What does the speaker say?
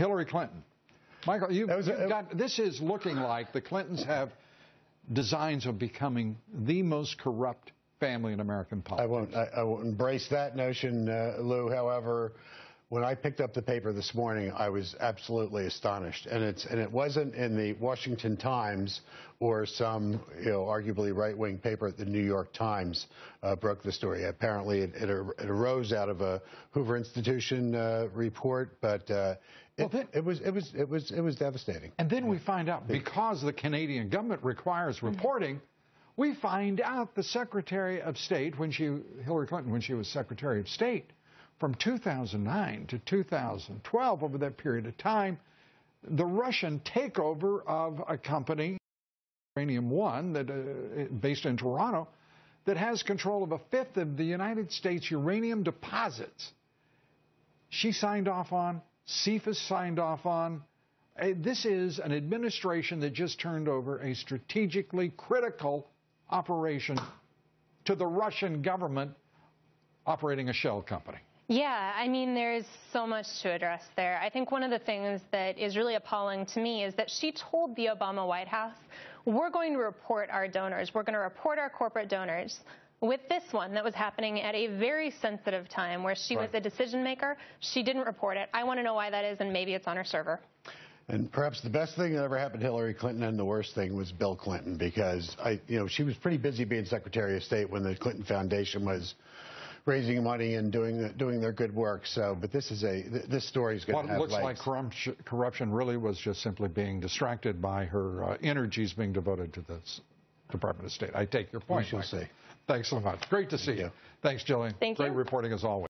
Hillary Clinton. Michael, you, was you've got, this is looking like the Clintons have designs of becoming the most corrupt family in American politics. I won't, I, I won't embrace that notion, uh, Lou. However, when I picked up the paper this morning, I was absolutely astonished, and it's and it wasn't in the Washington Times or some you know arguably right-wing paper. The New York Times uh, broke the story. Apparently, it, it, ar- it arose out of a Hoover Institution uh, report, but uh, it, Well, then- it was it was it was it was devastating. And then we find out because the Canadian government requires reporting, we find out the Secretary of State, when she, Hillary Clinton, when she was Secretary of State, from 2009 to 2012, over that period of time, the Russian takeover of a company, Uranium One, that uh, based in Toronto, that has control of a fifth of the United States uranium deposits. She signed off on. CFIUS signed off on. Uh, This is an administration that just turned over a strategically critical operation to the Russian government operating a shell company. Yeah, I mean, there's so much to address there. I think one of the things that is really appalling to me is that she told the Obama White House, we're going to report our donors, we're going to report our corporate donors. With this one that was happening at a very sensitive time where she was Right. a decision maker, she didn't report it. I want to know why that is, and maybe it's on her server. And perhaps the best thing that ever happened to Hillary Clinton and the worst thing was Bill Clinton because I, you know, she was pretty busy being Secretary of State when the Clinton Foundation was raising money and doing doing their good work. So, but this is a th- this story is going What to have looks like corruption, corruption really was just simply being distracted by her uh, energies being devoted to the Department of State. I take your point. We shall Michael. see. Thanks so much. Great to see you. you. Thanks, Jillian. Thank Great you. reporting as always.